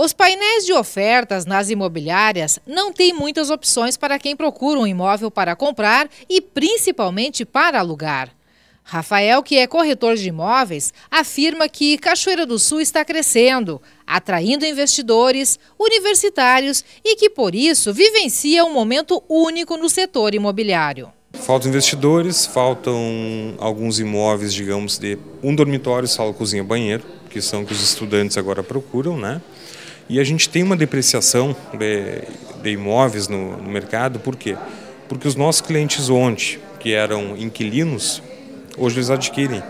Os painéis de ofertas nas imobiliárias não têm muitas opções para quem procura um imóvel para comprar e principalmente para alugar. Rafael, que é corretor de imóveis, afirma que Cachoeira do Sul está crescendo, atraindo investidores, universitários e que, por isso, vivencia um momento único no setor imobiliário. Faltam investidores, faltam alguns imóveis, digamos, de um dormitório, sala, cozinha, banheiro, que são que os estudantes agora procuram, né? E a gente tem uma depreciação de, de imóveis no, no, mercado, por quê? Porque os nossos clientes ontem, que eram inquilinos, hoje eles adquirem.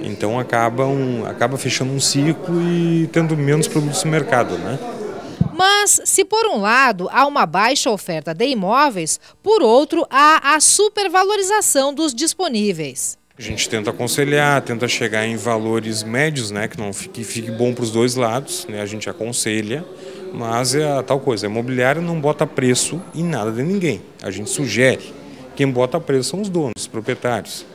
Então acabam, acaba fechando um ciclo e tendo menos produtos no mercado, né? Mas, se por um lado há uma baixa oferta de imóveis, por outro há a supervalorização dos disponíveis. A gente tenta aconselhar, tenta chegar em valores médios, né, que não fique, fique bom para os dois lados, né, a gente aconselha, mas é a tal coisa, a imobiliária não bota preço em nada de ninguém, a gente sugere. Quem bota preço são os donos, os proprietários.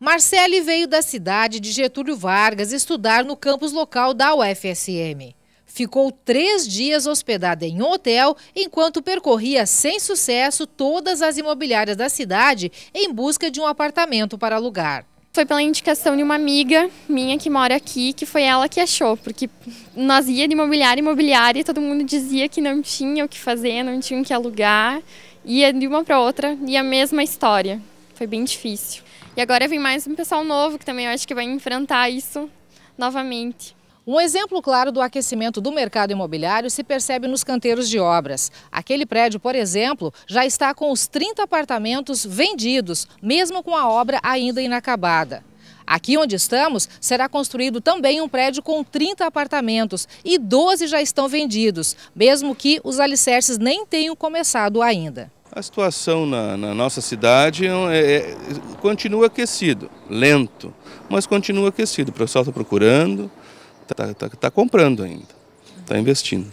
Marcele veio da cidade de Getúlio Vargas estudar no campus local da UFSM. Ficou três dias hospedada em um hotel enquanto percorria sem sucesso todas as imobiliárias da cidade em busca de um apartamento para alugar. Foi pela indicação de uma amiga minha que mora aqui, que foi ela que achou, porque nós ia de imobiliária em imobiliária e todo mundo dizia que não tinha o que fazer, não tinha o que alugar, ia de uma para outra e a mesma história. Foi bem difícil. E agora vem mais um pessoal novo que também eu acho que vai enfrentar isso novamente. Um exemplo claro do aquecimento do mercado imobiliário se percebe nos canteiros de obras. Aquele prédio, por exemplo, já está com os 30 apartamentos vendidos, mesmo com a obra ainda inacabada. Aqui onde estamos, será construído também um prédio com 30 apartamentos e 12 já estão vendidos, mesmo que os alicerces nem tenham começado ainda. A situação na, na nossa cidade é, é, continua aquecido, lento, mas continua aquecido. O pessoal está procurando, está tá, tá comprando ainda, está investindo.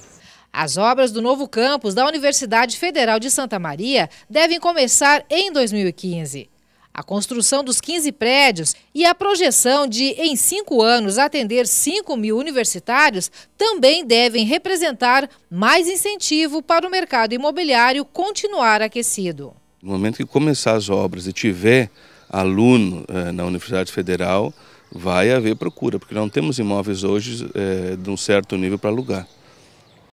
As obras do novo campus da Universidade Federal de Santa Maria devem começar em 2015. A construção dos 15 prédios e a projeção de, em cinco anos, atender 5 mil universitários também devem representar mais incentivo para o mercado imobiliário continuar aquecido. No momento que começar as obras e tiver aluno eh, na Universidade Federal, vai haver procura, porque não temos imóveis hoje é, de um certo nível para alugar.